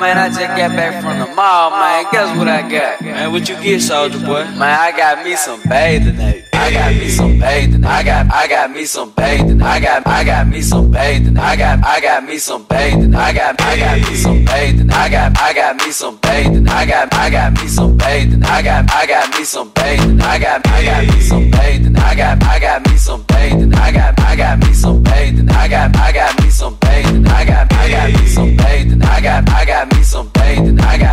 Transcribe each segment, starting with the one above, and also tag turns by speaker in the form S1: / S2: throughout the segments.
S1: man, I just got back from the mall, man. Guess what I got?
S2: Man, what you get, soldier boy?
S1: Man, I got me some bathing ape. I got me some bathing. I got I got me some bathing. I got I got me some bathing. I got I got me some bathing. I got I got me some bathing. I got I got me some bathing. I got I got me some bathing. I got I got me some bathing. I got I got me some bathing. I got I got me some bathing. I got I got me some bathing. I got I got me some bathing. I got I got me some bathing. I got I got and I got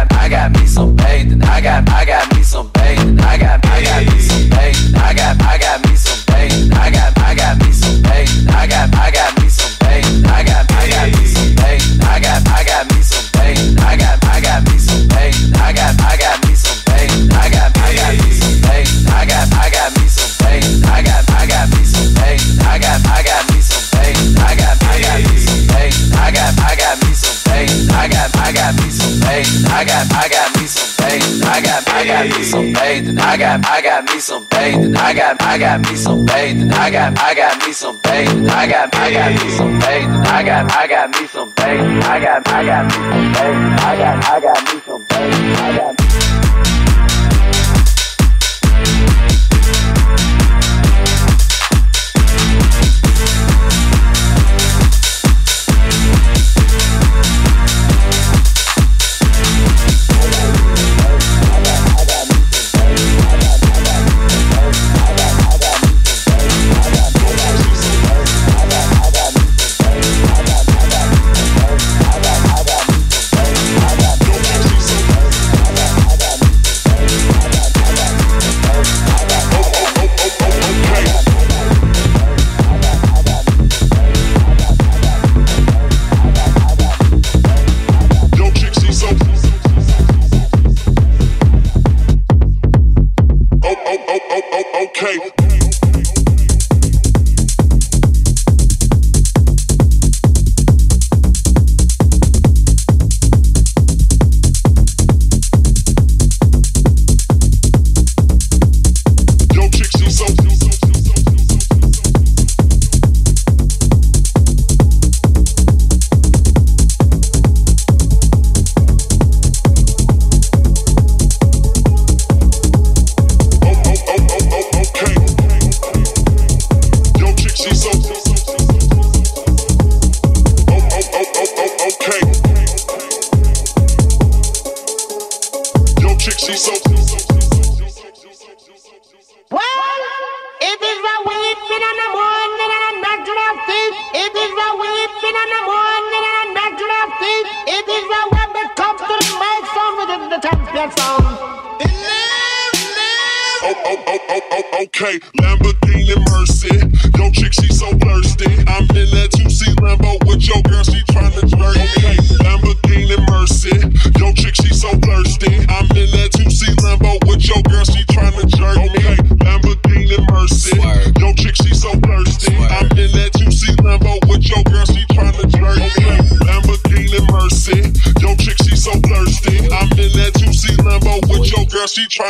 S1: me some bathing. I got I got me some bathing. I got I got me some bathing. I got I got me some bathing. I got I got me some bathing. I got I got me some bathing. I got I got me some bathing. I got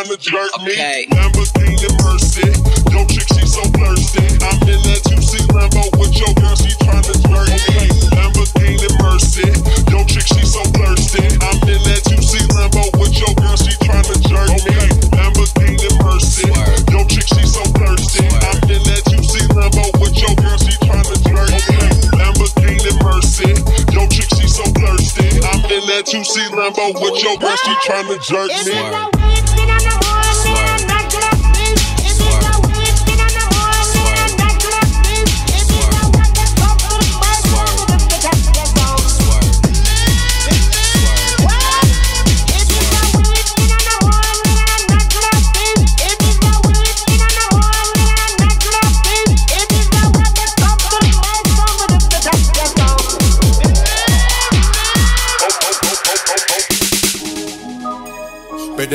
S3: trying to
S4: jerk okay. Lamborghini Mercy. Yo, chick, she so thirsty. I'm in that 2C Lambo with your girl, she tryna jerk me. Lamborghini Mercy. Yo, chick, she so thirsty. I'm in that 2C Lambo with your girl, she tryna jerk me. Lamborghini Mercy. Yo, chick, she so thirsty. I'm in that 2C Lambo with your girl, she tryna jerk me. Lamborghini Mercy. Yo, chick, she so thirsty. I'm in that 2C Lambo with your girl, she tryna jerk me.
S5: I'm the one.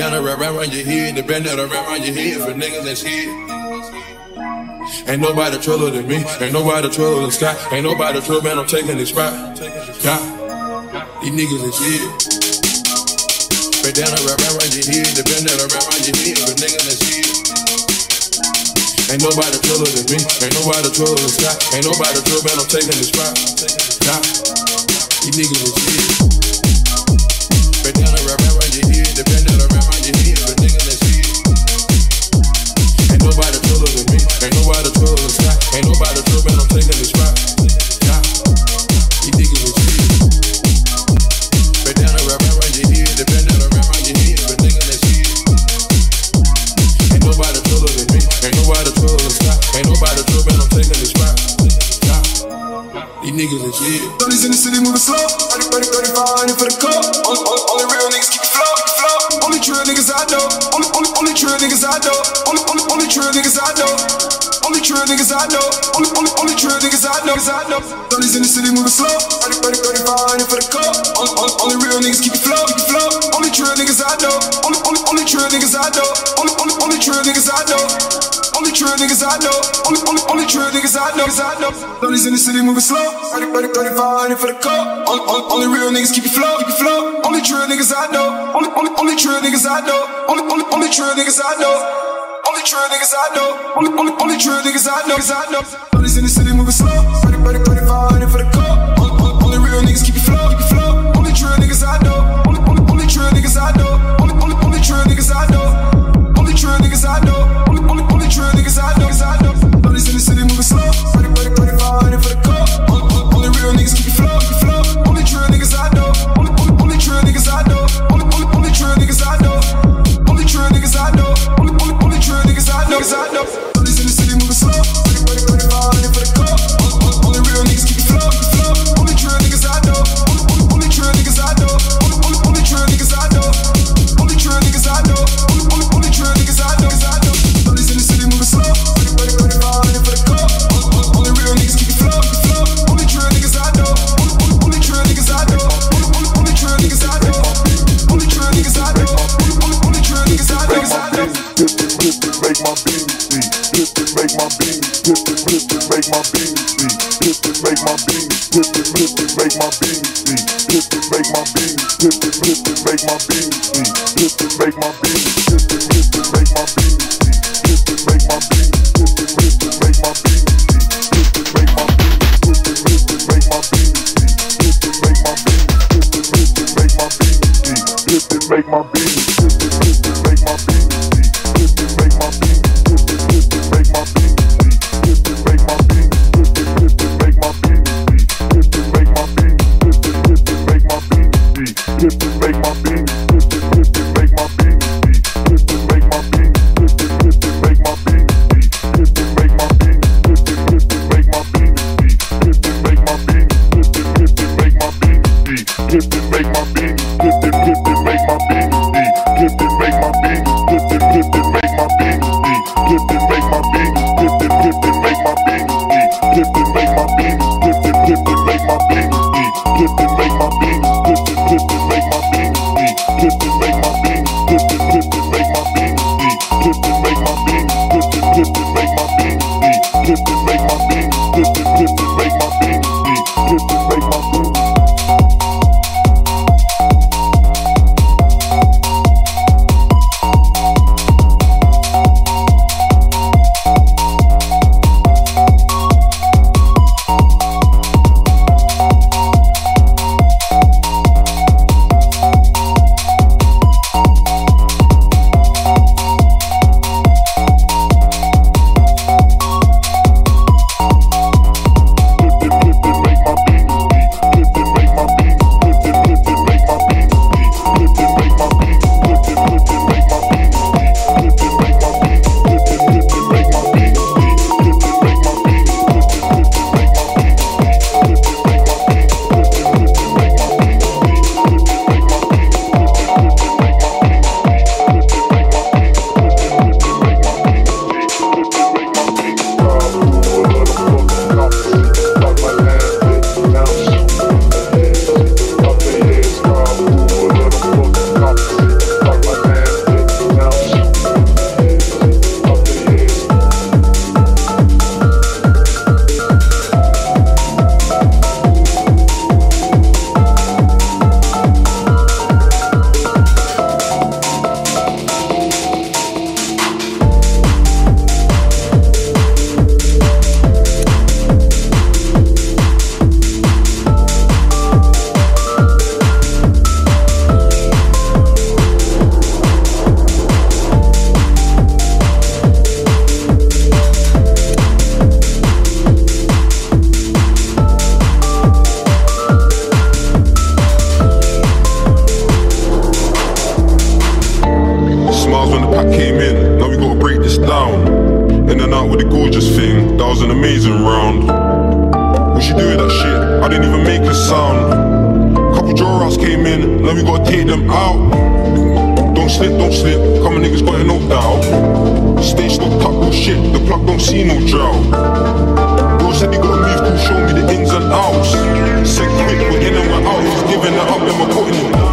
S6: Around your head, the band that around your head for niggas that's here. Ain't nobody truller than me, ain't nobody truller than Scott, ain't nobody truller, man, I'm taking this spot. Yeah. These niggas is here. Straight down around your head, the band that around your head for niggas that's here. Ain't nobody truller than me, ain't nobody truller than Scott, ain't nobody truller, man, I'm taking this spot. Yeah. These niggas is here. Niggas are here. But
S7: he's in the city moving slow, everybody, everybody fighting for the club. All the real niggas keep flow, flow, Only true niggas I know. Only, only, only true niggas I know. Only, only, only true niggas I know. True niggas I know. Only, only, only true niggas I know. Niggas I know. Thirties in the city moving slow. 30, 30, 35, 100 for the cup. Only, only, only real niggas keep it flow, keep it flow. Only true niggas I know. Only, only, only true niggas I know. Only, only, only true niggas I know. True niggas I know. Only, only, only true niggas I know. Cause I know. Thirties in the city moving slow. 30, 30, 35, 100 for the cup. Only, only, only real niggas keep it flow, keep it flow. Only true niggas I know. Only, only, only true niggas I know. Only, only, only true niggas I know. Only true niggas I know. Only, only, only true niggas I know. Cause I know. Brothers in the city moving slow. 30, 30, 35, for the cup. Only, only, only real niggas keep slow.
S8: down. In and out with the gorgeous thing, that was an amazing round. What she do that shit? I didn't even make a sound. Couple draw came in, now we gotta take them out. Don't slip, don't slip, come on niggas got no doubt. Stage locked up, oh shit, the plug don't see no drought. Bro said he gotta move, cool, show me the ins and outs. Said quick, we're in and we're out, he's giving it up, then we're putting it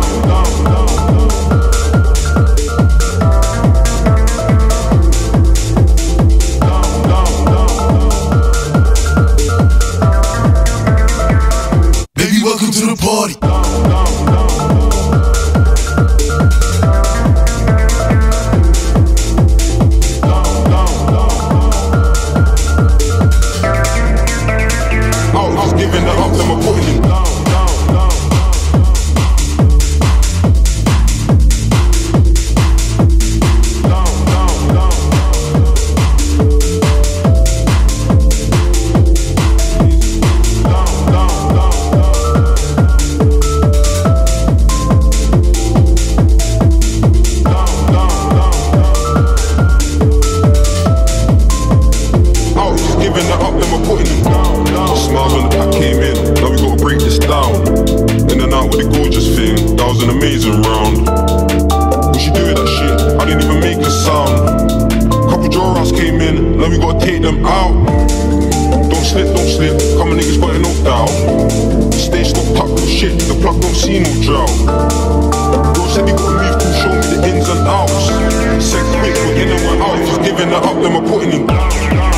S9: giving the up
S8: giving it up, then we're putting
S9: in.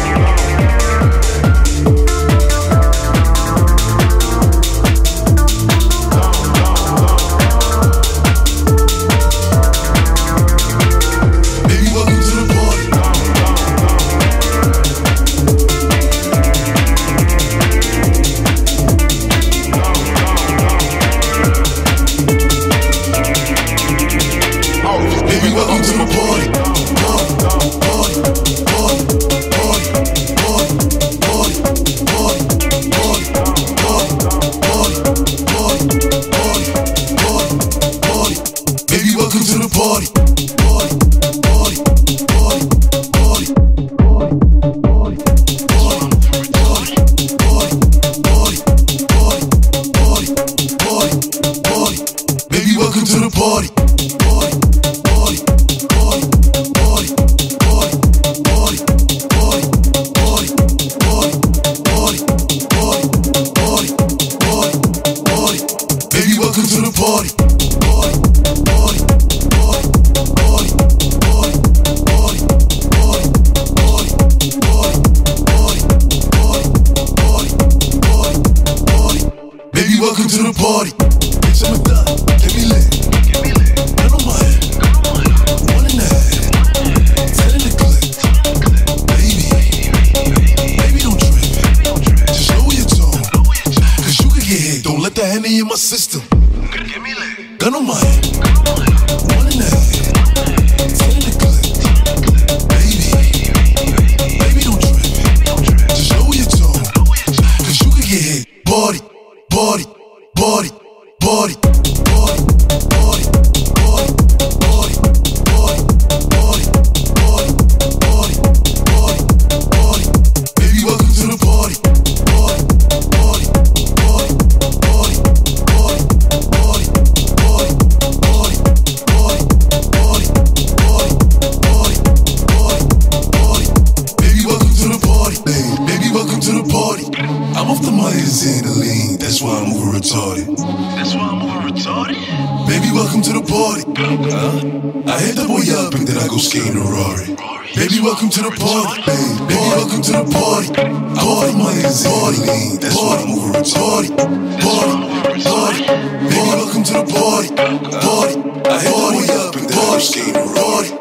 S9: party, party. I had party up and party scheme, party.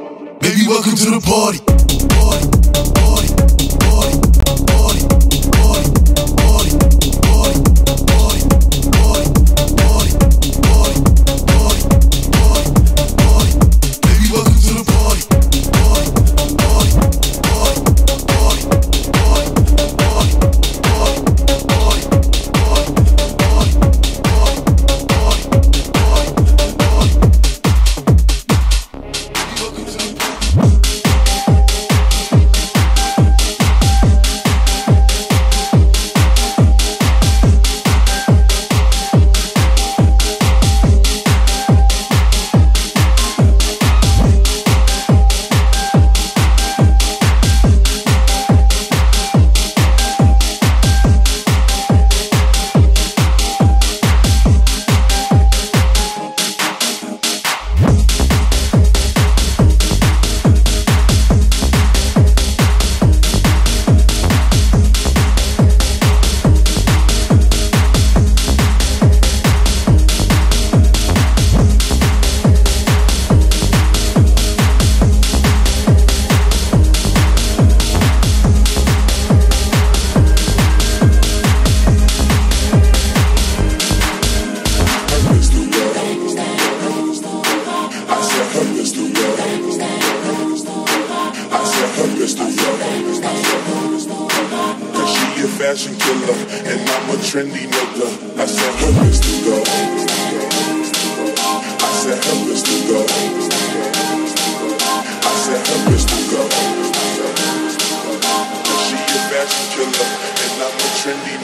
S9: Baby, welcome to the party, party.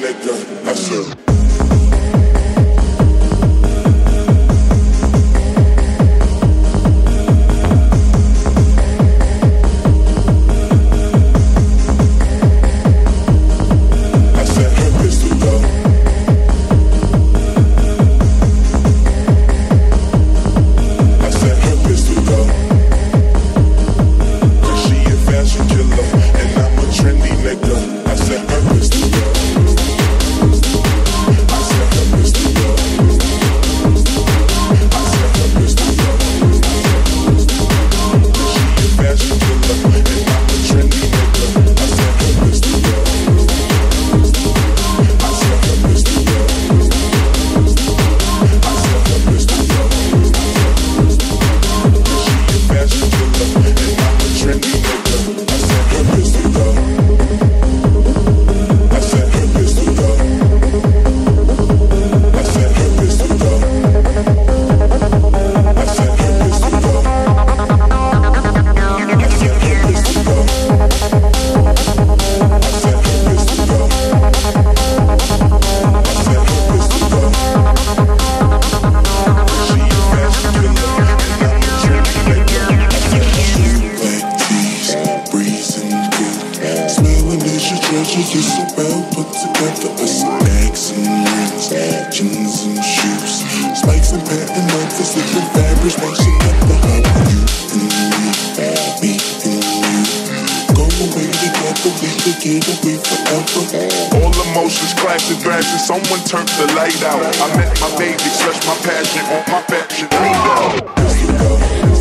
S5: nigga. I said. to do the week forever. All emotions clashing, thrashing. Someone turned the light out. I met my baby, stretched my passion on my fashion. Lean out.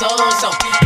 S5: solução.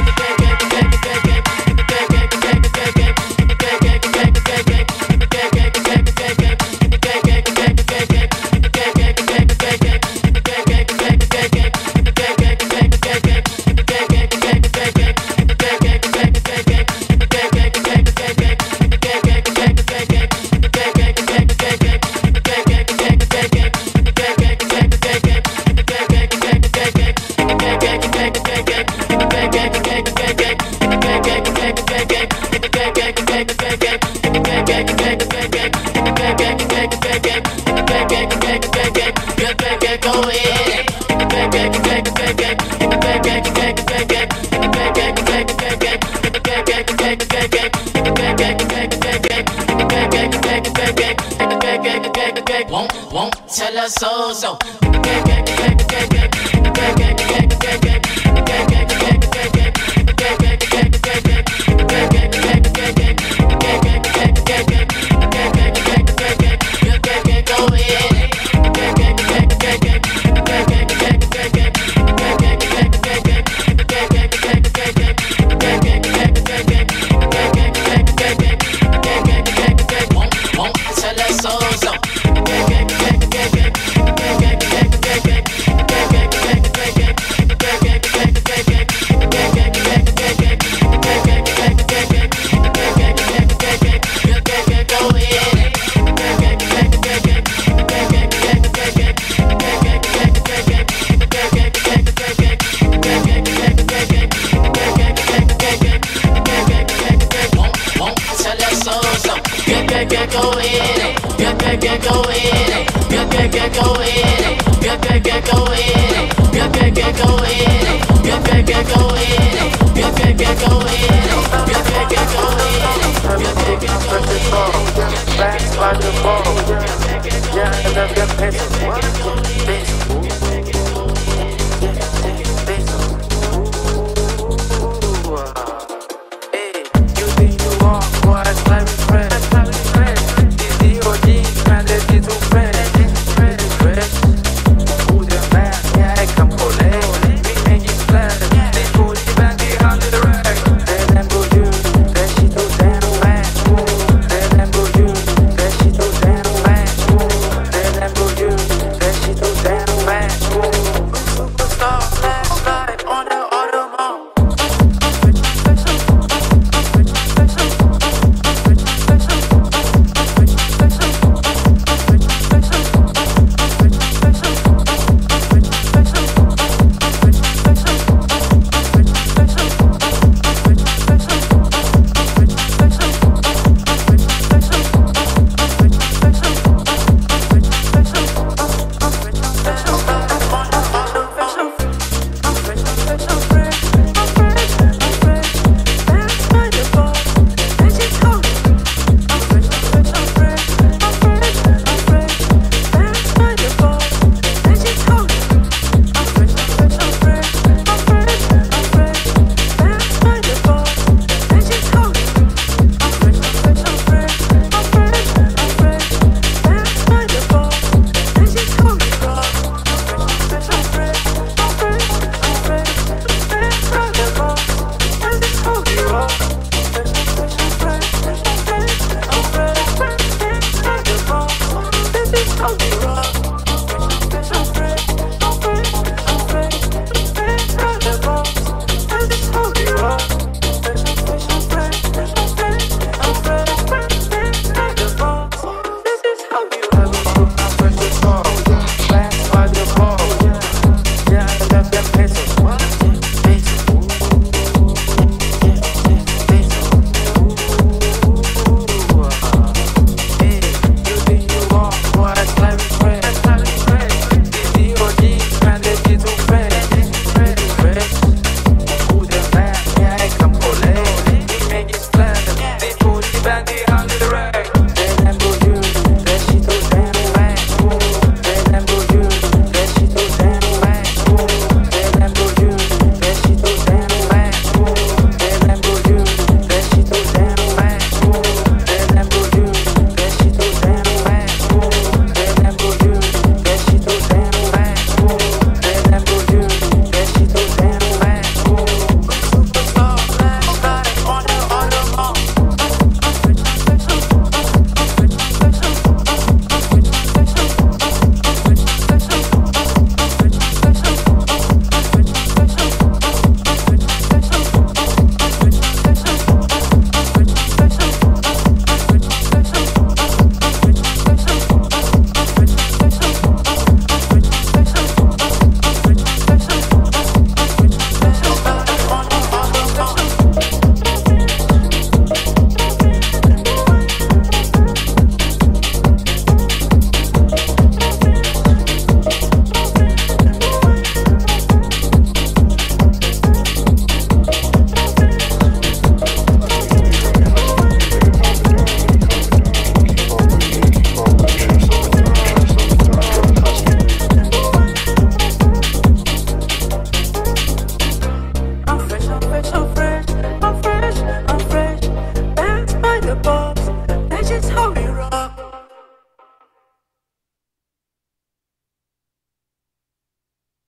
S5: Won't, won't tell us so so. So. get go in it. Get get get go in it. Get get get go in it. Get get get go in it. Get get get go in it. Get get get go in it. Get get get go in it. Get get get go in it. Back
S10: by the ball. Yeah, that's the pitch. Bitch.